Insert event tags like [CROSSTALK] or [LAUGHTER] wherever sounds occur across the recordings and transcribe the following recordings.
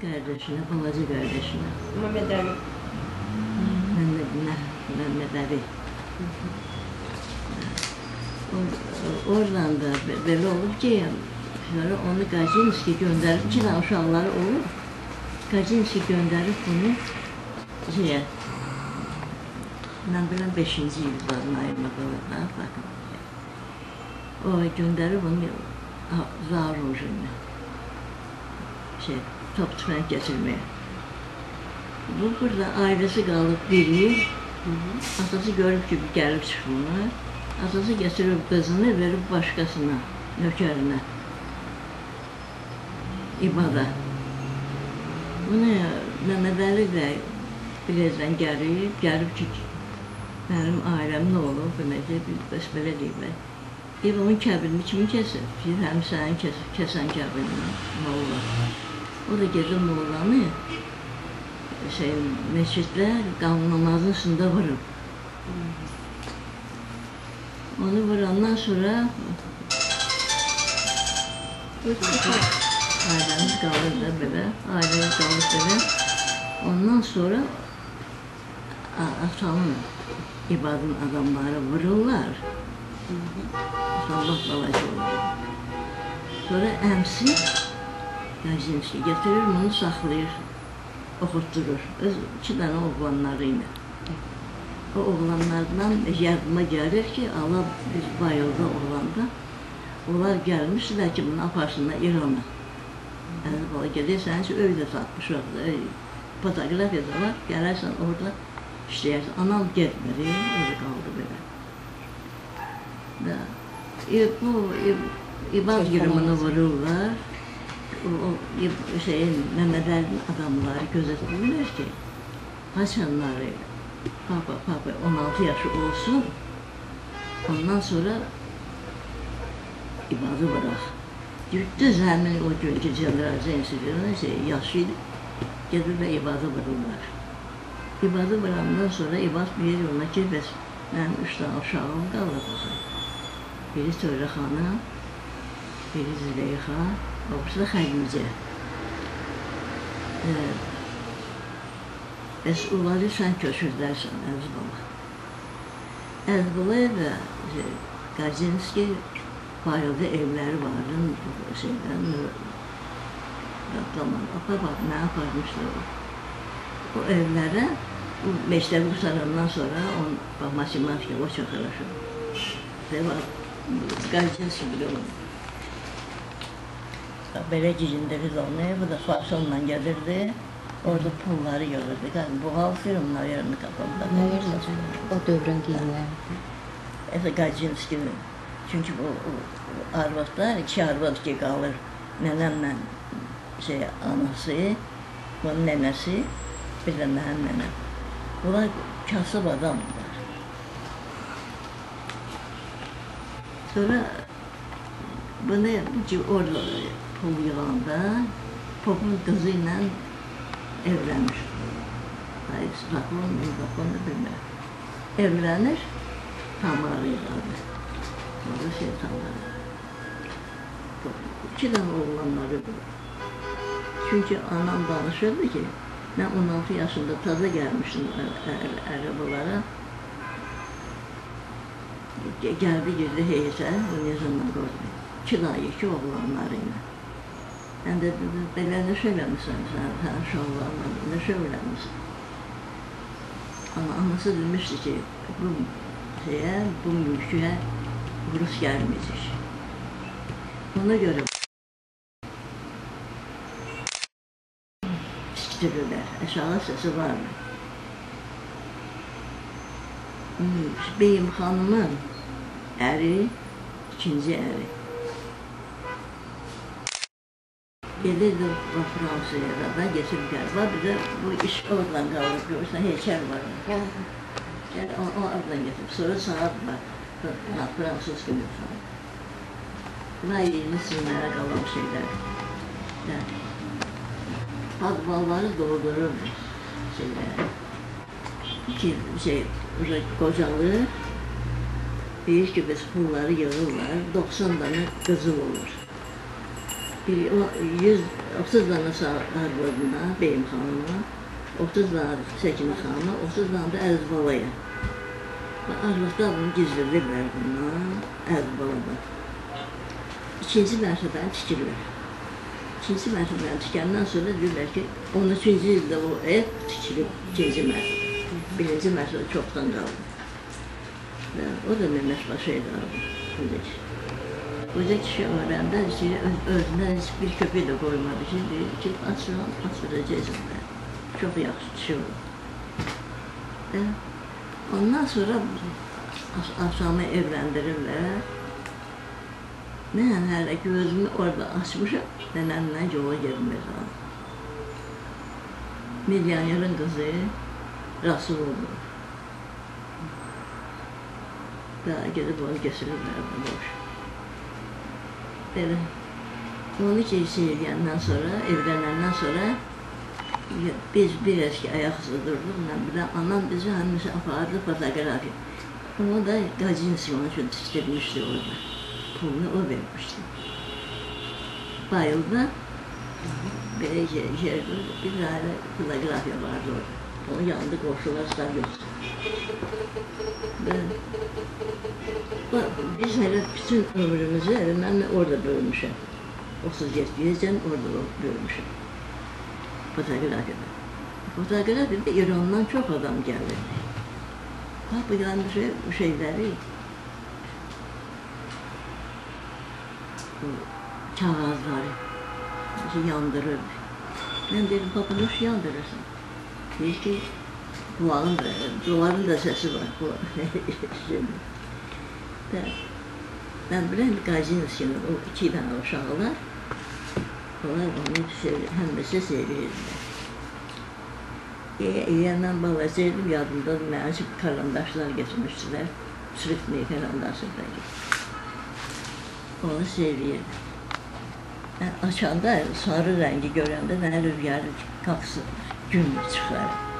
Kardeşine. Mehmet Ali. Mehmet, Meh- Mehmet Ali. O- Oradan da be- belə olub ki, sonra onu Qazinski göndərib, iki dənə uşaqları olub. Qazinski göndərib bunu şeyə, mən bilən 5-ci illərin ayırmadılar, baxın. O göndərib onu Zarujinə, şey, tüfəng gətirməyə. Bu burada ailəsi qalıb bir il, Atası görüb ki, gəlib çıxmır. Atası gətirib qızını verib başqasına, nökərinə. İbada. Bunu Məhəmməd Əli bəy bilezdən gəlib, gəlib ki, mənim ailəm nə olub, biləcək, bəs belə deyiblər. Ev onun kəbirini kimi kəsir? Deyir, həm sənin kəs, kəsən kəbirini, molla. O da gece Moğlan'ı şey meşritle namazın üstünde varım. Onu varandan sonra ailemiz kalırdı böyle, ailemiz kalırdı böyle. Ondan sonra atanın ibadın adamları vururlar. Allah balacı olur. Sonra emsi əmsi Qazinski getirir, bunu saxlayır, oxutdurur. Öz iki dənə oğlanları ilə. O oğlanlardan yardıma gəlir ki, Allah biz bayıldı oğlanda. Onlar gəlmişdilər ki, bunu aparsınlar İrana. Əziz bala gedir, sənin üçün öydə satmış orada. Fotoqrafiya da var, gələrsən orada işləyərsən. Anam getmir, özü qaldı belə. Və e, bu e, ibad yürümünü vururlar. O, e, şeyin, Məhəmməd Əlinin adamları gözetmirlər ki, haçanları papa, papa 16 yaşı olsun, ondan sonra ibadı bırak. Düz həmin o günkü General Zeynsirin şey, yaşı idi, gedirlər ibadı vururlar. İbadı vurandan sonra ibad bilir ona ki, bəs mənim üç dənə uşağım qalıb. Biri Törə xanım, biri Züleyxa, obsluhajmy Es uları sən köçürdərsən Əzbala. Əzbala da Qazinski barədə evləri vardı, şeydən, qatlamalı. Apa bax, nə aparmışlar o. O evlərə, məktəbi qutarandan sonra, on, bax, matematika, o çox xələşir. Və bax, Qazinski bilir onu. Belə giyindirir onu, bu da farsonla gəlirdi. Orada pulları yığırdı. Yəni, buğaltır onlar yerini kapadılar. Ne verirler? O dövrün giyimleri. Efe Qazinskinin. Çünki bu, bu arvadlar, iki arvad ki qalır. Nənəmlə şey, anası, bunun nənəsi, bir də mənim nənəm. Bunlar kasıb adamdılar. Sonra bunu orada ilkokul yılında popun kızıyla evlenir. Hayır, rakun, rakunu bilmiyorum. Evlenir, tamarı yaradır. Orada şey tamarı. İki tane oğlanları bu. Çünkü anam danışırdı ki, ben 16 yaşında taza gelmiştim arabalara. Geldi girdi heyse, bu ne zaman gördüm. İki dayı, iki oğlanlarıyla. Oğlanları ilə. Mən də dedim, belə nə söyləmişsən sən, sən uşaqlarla, nə söyləmişsən? Ama anası demişti ki, bu şeye, bu mülküye Rus gelmeyecek. Ona göre siktirirler. Aşağı sesi var mı? Beyim hanımın eri, ikinci eri. Gelirdi bu Fransa'ya da getirip galiba bir de bu iş oradan kaldı. Görürsen heykel var. Yani o, o oradan getirip sonra saat var. Fransız gibi saat. Buna yeni sinirlere kalan şeyler. Yani, padvalları doldurur şeyler. Ki şey, burada kocalı bir ki biz pulları yığırlar, 90 tane kızıl olur. Bir o- 130 dana sağ arvadına, beyim xanıma, 30 dana Səkinə xanıma, 30 dana da Əziz balaya. Və Arvadlar bunu gizlədirlər bundan, Əziz balada. İkinci mərtəbəni tikirlər. İkinci mərtəbəni tikəndən sonra deyirlər ki, 13-cü ildə o ev tikilib, ikinci mərtəbə. Birinci mərtəbə çoxdan qaldı. Və o da Mehmet Paşa'ydı abi, Hoca Hoca kişi öğrendi, işte öz, özüne hiçbir köpeği de koymadı. Şimdi dedi ki, açıram, açıracağız ben. Çok yaxşı kişi oldu. Ve ondan sonra akşamı evlendirirler. Ben hele gözümü orada açmışım, nenenle yola abi. Milyonerin kızı Rasul oldu. Daha gidip onu getirirler boş. Böyle. Onu ki şey sonra, evlenenden sonra biz bir eski ayaküstü durduk. Bir de anam bizi hemisi apardı fotoğrafı. Onu da Gazinski onu çok istemişti orada. Pulunu o vermişti. Bayıldı. Böyle yer, yerde bir tane fotoğrafya vardı orada. Onu yandı koşular sarıyordu. Ben biz hele bütün ömrümüzü hele ben orada bölmüşüm. 37 diyeceğim orada bölmüşüm. Fotoğrafyada. Fotoğrafyada İran'dan çok adam geldi. Yani şey, şeyleri kağızları yandırır. Ben dedim baba nasıl yandırırsın? Diyor ki kulağın da, duvarın da sesi var. Bu şimdi. Ben, ben bilən Qazinskinin o iki dənə uşaqlar, onlar onu sev həmişə sevirdilər. Yiyəndən balacaydım, yadımdadır, mənə üçün karandaşlar getirmişdilər, sürükmeyi karandaşı belki. Onu sevirdim. Açanda sarı rengi görəndə mənə rüzgarı qapısı gün çıxar.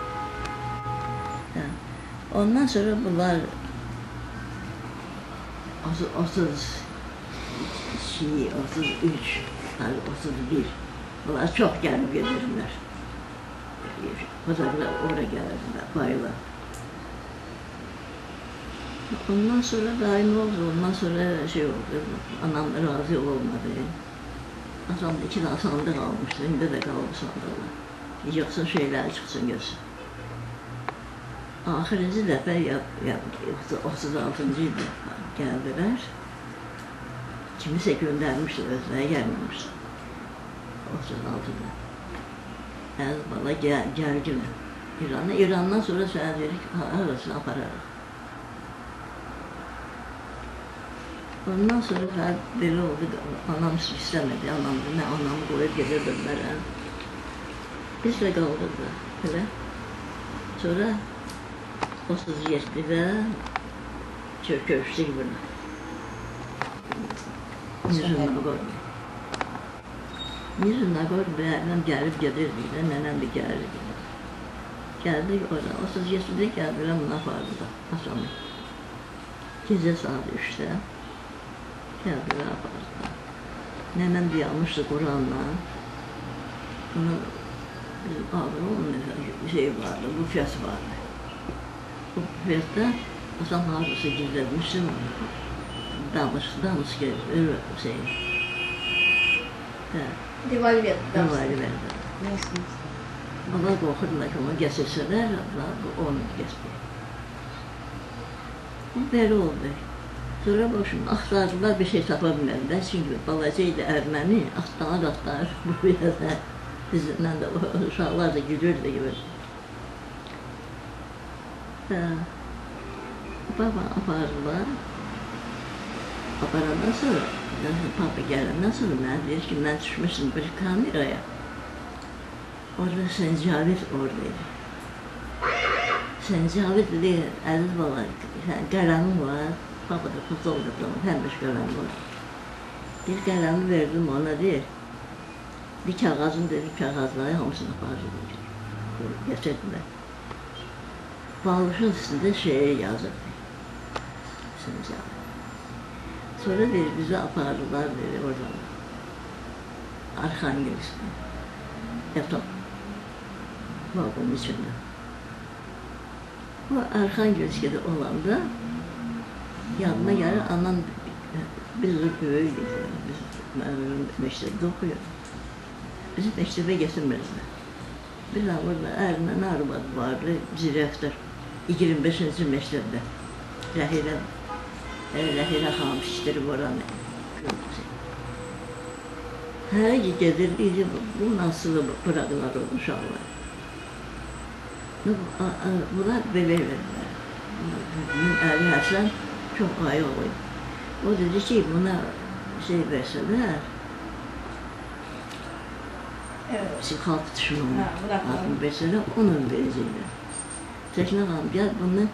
Ondan sonra bunlar 30 şey, 33, hani 31. Bunlar çok gelip gelirler. Pazarlar oraya gelirler, bayılar. Ondan sonra daim oldu, ondan sonra şey oldu, anam razı olmadı. Atam iki tane sandık almıştı, şimdi de kaldı sandıklar. Yoksa şeyler çıksın görsün. Ahireci dəfə ya, ya, 36-cı ildə gəldilər. Kimisə göndərmişdi, özləri gəlməmişdi. 36-da. Əz bala gəl, gəlgilər. İrana, İrandan sonra söz verik, arasını apararıq. Ondan sonra fəal belə oldu, anam istəmədi, anam nə anamı qoyub gedirdim mənə. Biz də qaldıq da, belə. Sonra 37'de çöküştük bunu. Yüzünden gördüm. Yüzünden gördüm, ben gelip gelirdi, nenem de gelirdi. Geldik orada, 37'de geldiler buna vardı Hasan'ı. Gece saat 3'te geldiler vardı. Nenem de yanmıştı Kur'an'la. Onun bizim abi onun şey vardı, büfesi vardı. Bu büfette Hasan Hafız'ı gizlemiştim. Damış, damış öyle şey. Havali verdi. Neyse. Baba qorxurdular ki, onu bu onu gətirdi. Bu belə oldu. Sonra başım axtardılar, bir şey tapa bilmədilər. Çünki balaca idi Erməni, axtarır, axtarır bu yerdə. Bizimlə də uşaqlar da gülürdü gibi. Apardılar. Aparandan sonra, papa gələndən sonra mənə deyir ki, mən düşmüşdüm bir kameraya. Orada Səncavit oradaydı. Səncavit dedi, əziz bala, sən qələmin var, papa da fotoğrafda həmiş qələm var. Bir qələmi verdim ona deyir, bir kağızın dedi, kağızları hamısını apardı. Getirdilər. Balmışın üstünde şehir yazıp. Sincan. Sonra bir bizi apardılar dedi oradan. Arhangelsk'e. Yatak. Vagon içinde. Bu Arhangelsk'e olan da yanına gelen anan bir böyle biz mektepte okuyor. Bizi mektebe getirmediler. Bir alırlar, ermen arabası vardı, zireftir. 25. mektəbdə Rəhirə Rəhirə xanım işdirib oranı. Hani. Hə, gedir, idi, bu nasıl bırakılar o uşaqlar. Bunlar belə verilər. Əli Həsən çox ayıq idi. O dedi ki, buna şey versələr, Evet. Kalkışım onu. Ha, bırakmadım. 65 sene onun vereceğim. Səkinə xanım, gəl bunun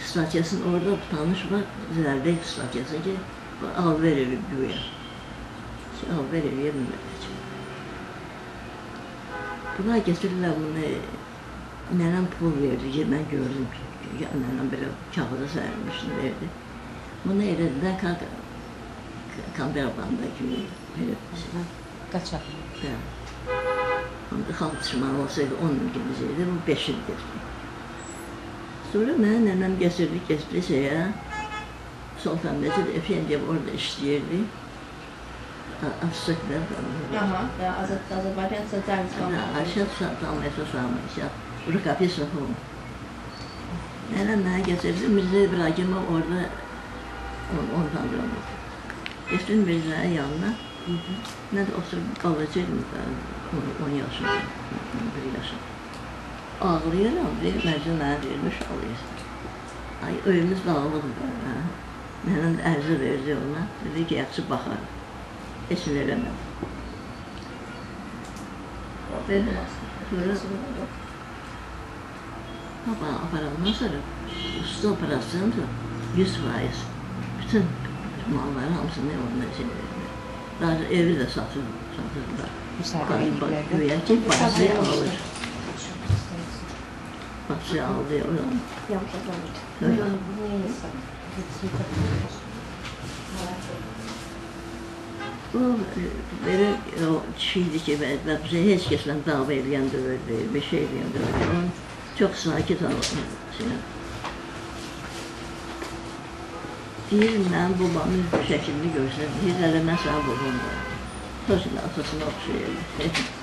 statiyasını orada tanış var, zərdə statiyası ki, bu alver evi güya. Ki, alver eviyə bilməyəcək. Bunlar getirirlər bunu, nənəm pul verdi ki, mən gördüm ki, ya, nənəm belə kağıda sərmişdi, verdi. Bunu elədilər, kontrabanda kimi, belə. Qaçaq. Bəli. Onda xalq düşmanı olsaydı 10 il gedəcəkdi, bu 5 il getdi sonra mənə nənəm gətirdi Gəsplisəyə. Sultan Mətin Əfəndiyev orada işləyirdi. Azsaklar Aha, ja, also Aserbaidschan Sozialistpartei. Ja, Aserbaidschan Sozialistpartei. Burada kafe soxulur. Nənəm mənə gətirdi, Mirzə İbrahimov orada onu tanıdım. Getdim Mirzənin yanına. Nə də oturub qalacaqdım 10 yaşında, 1 yaşında. Ağlayıram, deyir, məcnun mənə vermiş ağlayırsan. Ay, öyümüz dağılıqdır. Hə. Mənim ərzə verdi ona, dedi ki, yaxşı baxar. Heç nə eləmədi. Belə, sonra baba aparandan sonra usta operasyondur, 100 faiz. Bütün malları hamısını onunla şey verdi. Daha evi də satır, satırlar. Müsaade ediblər. Güya ki, alır. Yanlış yazılmış. Öyle. E, belə o kişiydi ki, bizə heç kəslə dava eləyən döyürdü, bir şey eləyən döyürdü. Onun çox sakit. Şey. Deyir, mənim babamın şəklini görsəm, heç hələ mən sənin babam var. Sözün atasına oxşayır.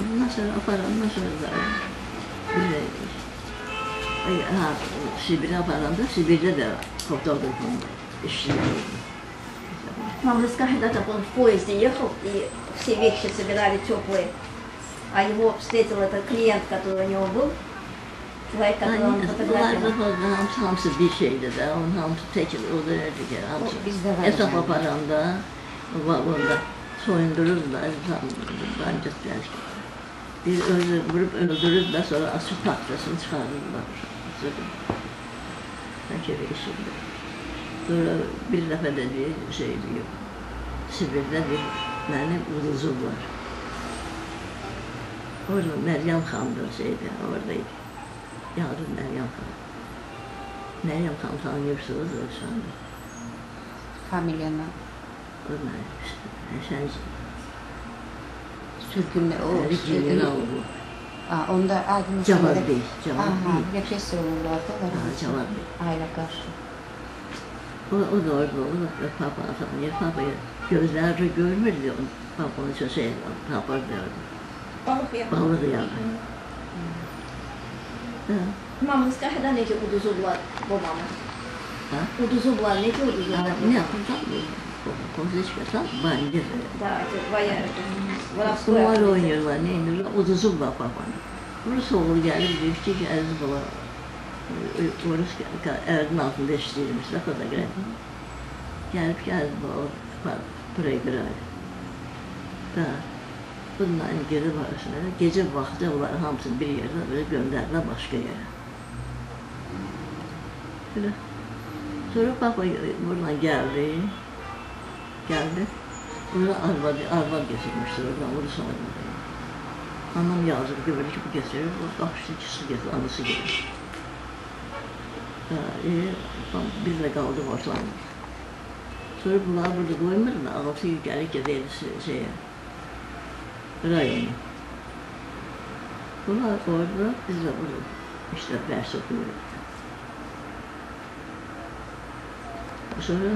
Ondan sonra aparandan sonra da bir Ay, ha, Sibir'e aparanda Sibir'de de fotoğrafım işləyirdi. Мама, скажи, когда он в поезде ехал, и все вещи собирали теплые, а его встретил этот клиент, который у него был, человек, который он Bunlar da фотографировал. fazla hamısı, hamısı bir şeydi de, onun hamısı tekil o da öyle ki, hamısı. Bizdə var. Hesap aparanda, vagonda soyundururlar, tam bence belki. Bir öldü, vurup öldürürler, sonra asıl tahtasını çıkarırlar. Asıl. Fakir işinde. Sonra bir defa da bir şey diyor. Sibir'de bir benim uluzum var. Orada Meryem Han'dı şeydi, oradaydı. Yarın Meryem Han. Meryem Han tanıyorsunuz o şu anda. Familyanı Onlar sen sürgünle o sürgün. Aa, onda adını Cemal Bey, Cemal Bey. Lepesi olurlardı. Ha, Cemal Bey. Aile karşı. O, o da orada olur. Papa atamıyor. Papa'yı gözlerce görmez diyor. Papa'nın sözü Papa diyordu. Balık yapar. Balık yapar. Mamamız kahveden nece uduzu bular babamın. Uduzu bular, nece uduzu bular. Ne yapacağım? koca świata bandy. Tak, Bunlar oynayırlar, nə edirlər, uduzub qapaqan. Rus oğlu gəlib, düşdü ki, əziz bala, Rus ərdin altında işləyirmiş, da fotoqraf. Gəlib ki, əziz bala, proqraf. Da, bunların geri barışına, gecə vaxtı onları hamısını bir yerdə belə göndərdilər başqa yerə. Belə. Sonra papa buradan gəldi. geldi. Ona araba, araba getirmişti oradan, orası olmadı. Anam yazık böyle çok getirir, o bahşişçisi getirir, anısı gelir. Ee, biz de kaldık ortalık. Sonra bunlar burada koymadı da altı yıl gelip gidelim şey, şeye, rayona. Bunlar orada, biz de burada işte ders okuyoruz. Sonra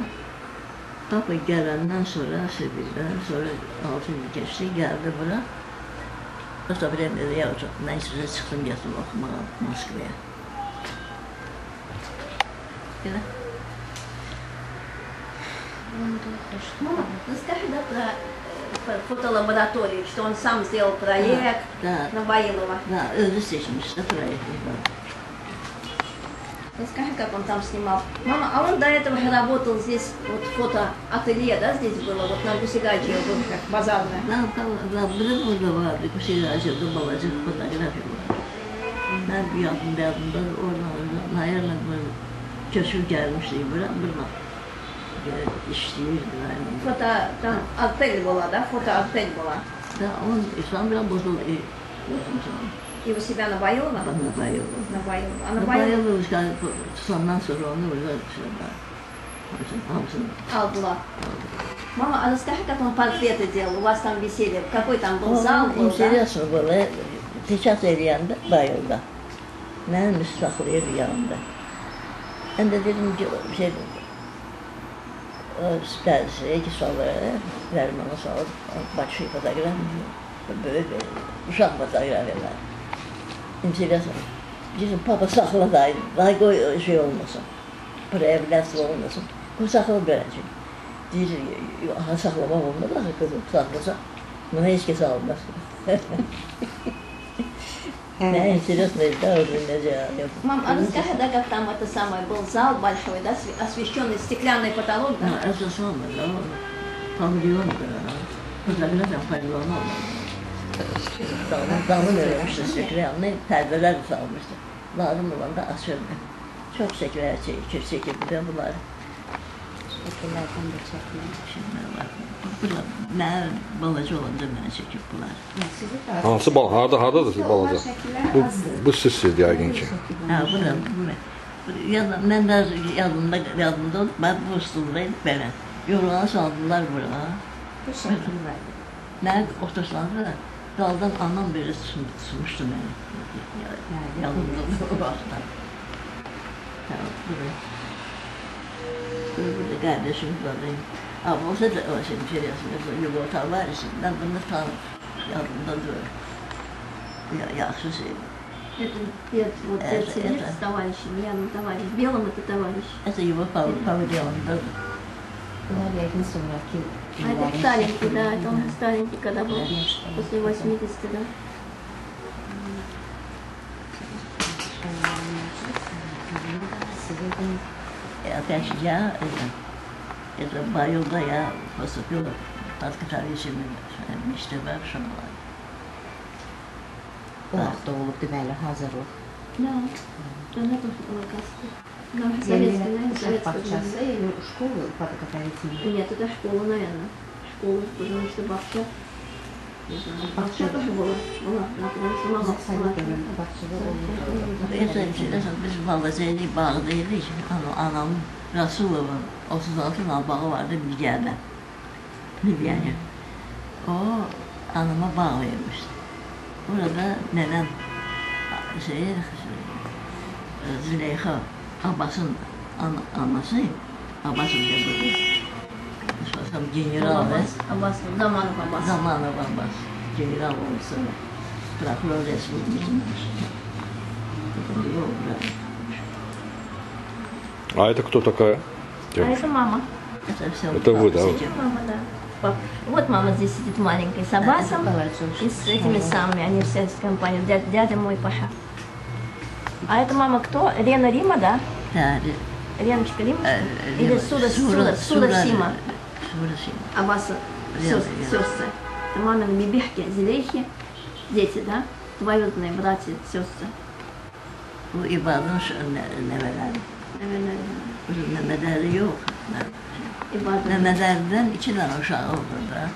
Papa gelenden sonra Sevil'den sonra altı yıl geçti geldi bura. O da benim dedi ya hocam ben size çıktım yatıp okumaya Moskva'ya. Böyle. Мама, расскажи, да, про, э, про фотолабораторию, что он сам сделал проект Да, на Ваилова. да, özü seçmiş de burayı. Расскажи, как он там снимал. Мама, а он до этого же работал здесь, вот фотоателье, да, здесь было, вот на Гусигаче вот как базарное. Да, а там, да, брызгу давали, Гусигаче, думала, же фотография была. Да, бьет, бьет, onu, наверное, ben çocuk gelmişti, bırak, bırak. İşleyirdi yani. Foto, tam, altel была, да, фото altel была. Да, он и сам работал, и вот он сам. И у себя на Ваилова? Bana bayıldı. На Ваилова. А на Ne Ваилова bayılmış galiba, tutandan sonra onu burada dışarıda. Hamsın, hamsın. Албула. Мама, а расскажи, как он портреты делал? У вас там висели, какой там был зал? Onun Был, да? interesini böyle teçat eləyəndə bayıldı. Mənim üst saxlayırdı yanımda. Ben de dedim ki şey o bəzi iki sualları verim ona sağlık. Başka fotoğraf böyle bir uşaq fotoğrafı var. İnteresan. Dedim papa saxla da daha koy şey olmasın. Preevlensiz olmasın. Bu saxla görəcək. Deyir, aha saxlamaq olmaz axı kızım saxlasa. Buna heç kəs almaz. Ne Evet. интересно, да, уже нельзя. Мам, а расскажи, да, как там это самое, был зал большой, да, сви- освещенный стеклянный потолок, да? Ha, esas olmadı o. Pavyon da. Fotoğrafla pavyon olmadı. Damın, damın örmüştü sekreyanlı, perdeler de salmıştı. Lazım olan da asırdı. Çok sekreyer çekip çekip de bunlar. Şekillerden de çekmeyi. Şimdi bak, bunlar ne balacı olunca beni çekip bunlar. Hansı bal? Harda hardadır siz balaca? Bu, bu sizsiz yəqin ki. Ha, bu da, bu ne? Yazın, ben de yanımda, yanımda olup ben bu stüldeydim böyle. Yorulana saldılar buraya. Bu şekil var. Ben otursandı da daldan anam böyle tutmuştu beni. Yani yalnızlığı başta. Tamam, burada. Burada kardeşim buradayım. Ama o da o şimdi şey yazıyor. Yumurta var içinden bunu tam yanında duruyor. Я, я слушаю. Это нет, вот это, это, это товарищ, Яну товарищ, белым это товарищ. Это его Павел, Павел, да. А это illərin старенький, да, şəkilləri. это он старенький, когда был, Конечно. после 80, да. Sizin de Ateş ya, ya da bayılda ya, basıkıyor. Tatlı kardeşimin işte ben şuna var. o vaxtda olub deməli hazırlıq. Да, она тоже была каста. Да, Yəni советская, наверное, uşaq советская. bağçası, yəni şkolu подготовительный. Нет, это школа, наверное. Школа, потому что бабка... не знаю, Бабка тоже была. Была, да, потому что мама Zaxsaylı была. dönəm bağçada olub. Mesela düşünürsen biz Balacaylı bağdaydık. Ano, anam Rasulov'un 36 nal bağı vardı Bilge'de. Bilge'ye. O anama bağ vermişti. Burada nenem şey, Züleyha Abbas'ın an, anası Abbas'ın dedi. Sorsam general ve Аббас, Аббас, Заманов Аббас. olsa bırakılır resmi için. Yok, bırak. А это кто такая? А это мама. Это все. Это вы, да? Мама, да. Пап. Вот мама здесь сидит маленькая с Аббасом и с этими самыми. Они все с компанией. Дядя, дядя мой Паша. А это мама кто? Рена Рима, да? Yani, Реночка Рима? e, Или Суда, Суда, Суда Сима. Суда Сима. Аббаса Рена, сес- Рена. сестры. Это мамины бибихки, зелейхи. Дети, да? Двоюродные братья, сестры. Bu ibadan şu ne- neveleri. Наверное, Bu Mehmetleri yok. Ибадан. Mehmetlerden iki tane uşağı oldu da.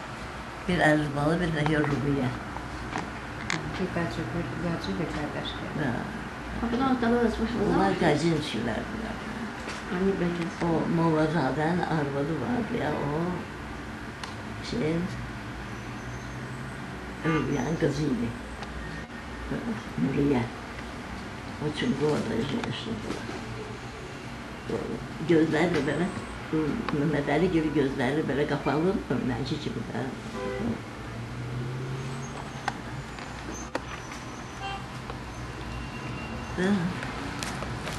Bir Erzbalı, bir de Yorubiye. Bir bacı, bir bacı, bir qardaş. Ha, Onlar qazin işlərdilər. O Mollazadən arvadı vardı ya, o şeyin yani kızı idi. Nuriye. O çünkü orada yaşadılar. Gözler de böyle Mehmet Ali gibi gözleri böyle kapalı, öğrenci gibi. Böyle. Да.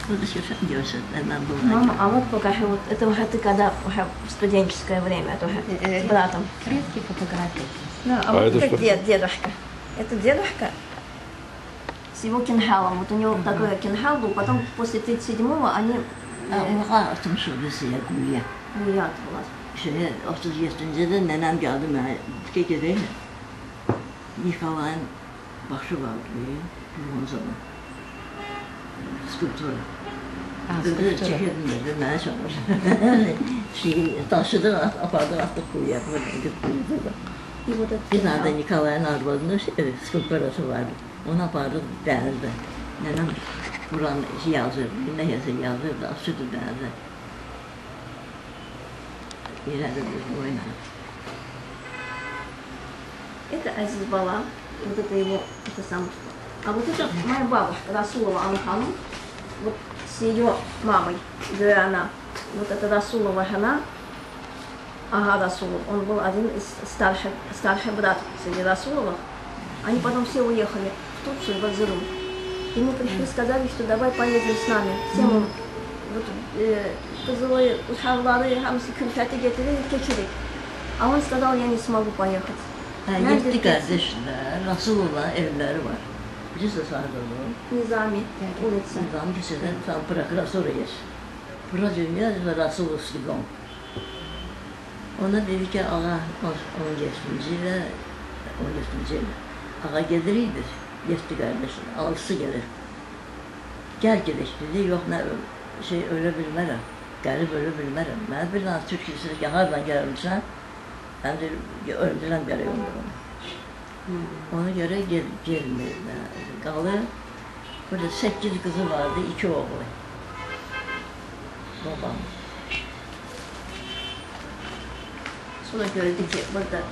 Вот еще Дёша, она была. Мама, а вот покажи, вот это уже ты когда уже в студенческое время, это уже Э, с братом. Редкие фотографии. Да, а, А вот это это дед, дедушка. Это дедушка с его кинхалом. Вот у него такой кинхал был, потом после 37-го они Ha, Ona attım şubesiye kuyuya. не была. Şeye 37. de nenem geldi ben dike gideyim. Nikolay'ın başı vardı bir zaman. Skulptörü. А, Dedi скульптура. çekelim dedi, bana çağır. Şeyi [LAUGHS] taşıdı, apardı attık kuyuya. Böyle götürdü. И вот этот Bir tane de кинхал. Nikolay'ın arvadının şey, skulptörası vardı. Onu apardı denizde. Nenem buranın işi yazırdı, ne yazı yazırdı, asırdı denizde. İleride biz oynardık. Это Азиз Бала, вот это его, это сам. А вот это моя бабушка, Расулова Анхану, вот с ее мамой, она. Вот это Расулова жена, Ага, Расулов. Он был один из старших, старший брат среди Расуловых. Они потом все уехали в Турцию, в Азеру. Ему пришли, сказали, что давай поедем с нами. Всем он вот, e, Kızılay'ı, uşakları, hamsi külfeti getirir, geçirir. Ama он сказал, я не смогу поехать. Ha, gitsin? kardeşler, Rasulullah evleri var. जिस साल का हो निज़ामी निज़ाम के सदन था पूरा सोरेश पूरा जो है रासो उसकी Ona dedi ki ağa 15. ile 13. ile ağa geliridir. Geçti kardeşim, ağlısı gelir. Gel gidelim dedi, yok ne şey öyle bilmem. Garip öyle bilmem. Ben bir tane Türkçesi ki hardan gelmişsen, ben de öldüren geliyorum. Ona göre gel, gelmedi. Kalır. Burada sekiz kızı vardı, iki oğlu. Babam. Sonra gördü ki burada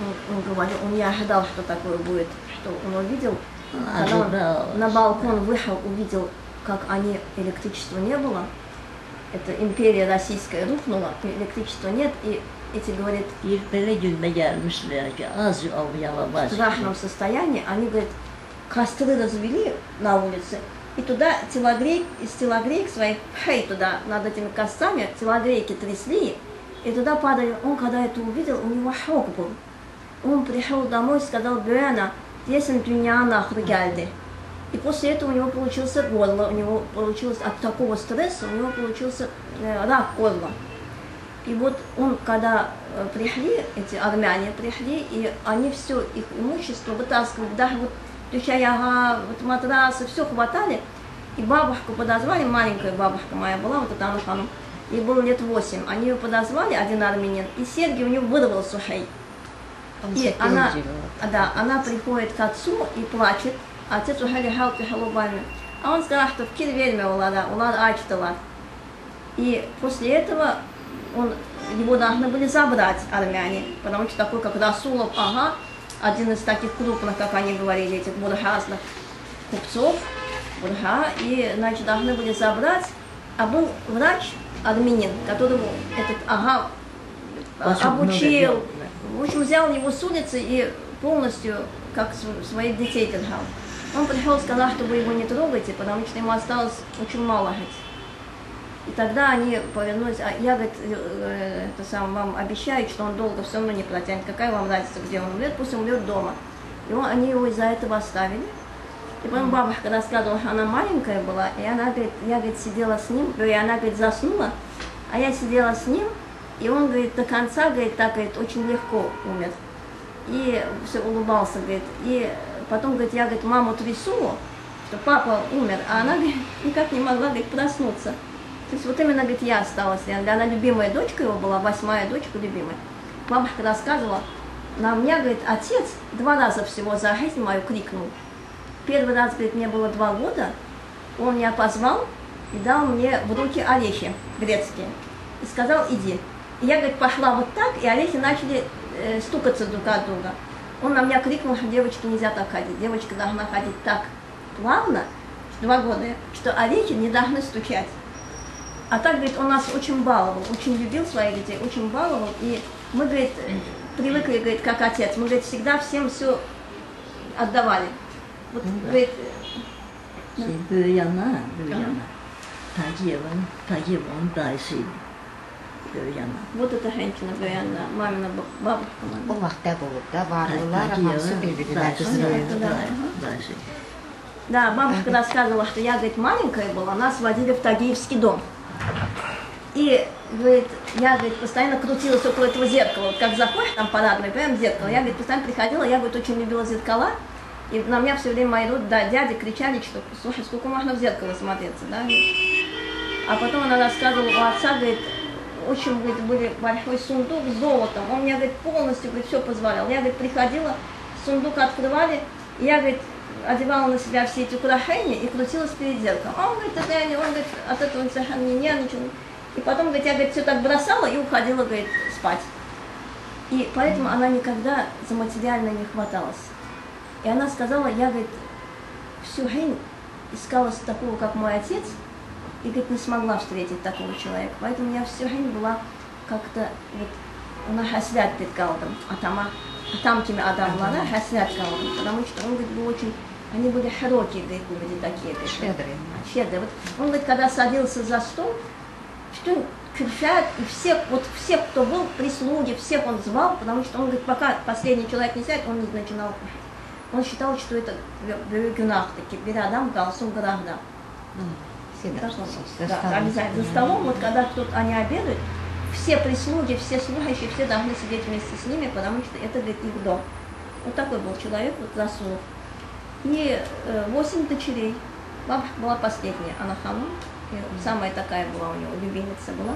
он, он говорил, он не ожидал, что такое будет, что он увидел, когда он на балкон вышел, увидел, как они, электричества не было, это империя российская рухнула, электричества нет, и эти, говорит, var. страшном состоянии, они, говорит, костры развели на улице, и туда телогрейк, из телогрейк своих хей туда, над этими кострами, телогрейки трясли, и туда падали. Он, когда это увидел, у него шок был. Он пришел домой и сказал, если dünya нахуй geldi. И после этого у него получился горло, у него получилось от такого стресса, у него получился э, рак горла. И вот он, когда э, пришли, эти армяне пришли, и они все их имущество вытаскивали, даже вот тючаяга, вот матрасы, все хватали. И бабушку подозвали, маленькая бабушка моя была, вот эта Анхану, ей было лет восемь. Они ее подозвали, один армянин, и Сергей у него вырвал сухей. Он И она, а, да, она приходит к отцу и плачет. Отец уже лежал тяжело больной. А он сказал, что в Кирвельме улада, улад ачтала. И после этого он, его должны были забрать армяне, потому что такой, как Расулов, ага, один из таких крупных, как они говорили, этих буржуазных купцов, буржуа, и, значит, должны были забрать, а был врач армянин, которого этот ага Очень обучил, в общем, взял его с улицы и полностью, как св- своих детей держал. Он пришел и сказал, что вы его не трогаете, потому что ему осталось очень мало жить. И тогда они повернулись, а я, говорит, э, это сам вам обещаю, что он долго все равно не протянет. Какая вам разница, где он умрет, пусть умрет дома. И он- они его из-за этого оставили. И потом бабушка рассказывала, она маленькая была, и она, говорит, я, говорит, сидела с ним, и она, говорит, заснула, а я сидела с ним, и он, говорит, до конца, говорит, так, говорит, очень легко умер. И все улыбался, говорит, и потом, говорит, я, говорит, маму трясу, что папа умер, а она, говорит, никак не могла, говорит, проснуться. То есть вот именно, говорит, я осталась, она любимая дочка его была, восьмая дочка любимая. Бабушка рассказывала, на меня, говорит, отец два раза всего за жизнь мою крикнул. Первый раз, говорит, мне было два года, он меня позвал, и дал мне в руки орехи грецкие. И сказал, иди. И я, говорит, пошла вот так, и орехи начали э, стукаться друг от друга. Он на меня крикнул, что девочке нельзя так ходить. Девочка должна ходить так плавно, два года, что орехи не должны стучать. А так, говорит, он нас очень баловал, очень любил своих детей, очень баловал. И мы, говорит, привыкли, говорит, как отец. Мы, говорит, всегда всем все отдавали. Вот, говорит, Şey, Böyüyanlar, böyüyanlar. Taciyev'in, Taciyev'in dayısıydı. Böyüyanlar. вот эта женщина, Гаянна, мамина баб- бабушка. O vaxtda olub da varlılar hamısı bir-birinə да. Dayısı. Да, бабушка рассказывала, что я, говорит, маленькая была, нас водили в Тагиевский дом. И, говорит, я, говорит, постоянно крутилась около этого зеркала. Вот как заходишь, там парадное, прям зеркало. Я, говорит, постоянно приходила, я, говорит, очень любила зеркала. И на меня все время мои да, дяди кричали, что, слушай, сколько можно в зеркало смотреться, да? А потом она рассказывала, у отца, говорит, очень, говорит, были большой сундук с золотом. Он мне, говорит, полностью, говорит, все позволял. Я, говорит, приходила, сундук открывали, и я, говорит, одевала на себя все эти украшения и крутилась перед зеркалом. А он говорит, это я не, он говорит, от этого совершенно не нервничал. И потом, говорит, я, говорит, все так бросала и уходила, говорит, спать. И поэтому она никогда за материальное не хваталась. И она сказала, я, говорит, всю жизнь искала такого, как мой отец, и, говорит, не смогла встретить такого человека. Поэтому я всю жизнь была как-то, вот, она хасрят перед Галдом, атама, атамкими адамлара хасрят Галдом, потому что он, говорит, был очень, они были широкие, говорит, люди такие, говорит, Щедрые. щедрые. Вот он, говорит, когда садился за стол, что кричат, и всех, вот всех, кто был, прислуги, всех он звал, потому что он говорит, пока последний человек не сядет, он не начинал кушать. Он считал, что это гюнах таки, бирадам, галсу, гарахда. Сидор, Должно за быть. Да, обязательно. За столом, вот когда кто-то они обедают, все прислуги, все служащие, все должны сидеть вместе с ними, потому что это, говорит, их дом. Вот такой был человек, вот Расулов. И э, восемь дочерей. Бабушка была последняя, она ханум. Самая такая была у него, любимица была.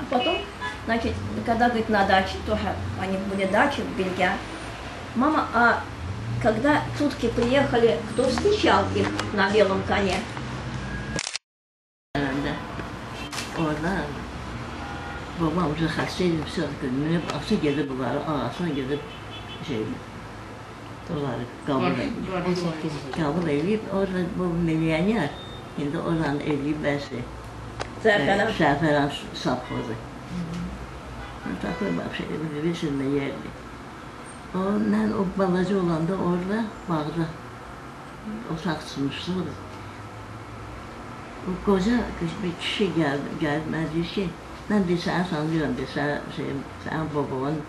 А потом, значит, когда, говорит, на даче, тоже они были дачи в Бельгия. Мама, а когда турки приехали, кто встречал их на белом коне? Herhalde. Orada babam hastaydı bir saat gününe baksa gelip bunları ağasına gelip şey onları kabul edip 18 il. kabul edip orada bu milyoner şimdi oradan evliyip bəsi Zaferan. Şəfəran sapxozu. Takır bak şey bilirsin de yerli. O ben o balaca olanda orada bağda otak tutmuştu. O koca bir kişi geldi, gelmez diyor ki ben de sen sanıyorum de sen, şey, sen babanın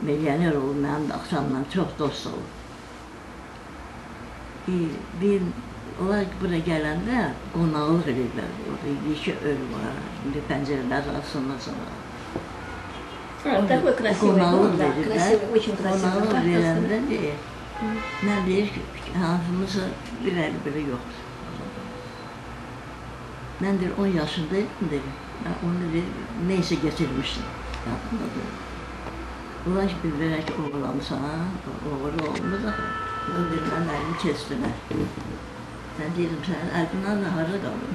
milyoner ol, ben de akşamdan çok dost ol. Bir, bir Onlar bura gələndə qonaqlıq edirlər. Orada yeşə öl var, indi pəncərələr asılmaz ona. Qonaqlıq verirlər. Qonaqlıq verəndə deyir. Nə deyir ki, hansımızı bir əli belə yoxdur. Mən deyir, 10 yaşındaydım deyir. Mən onu deyir, neysə getirmişdim. Yadımdadır. Ulan ki, bir verək ki, oğlamsan, oğru olmaz axı. Onu deyir, mən əlimi kesdilər. Hə. Ben değilim senin altından da harca kaldım.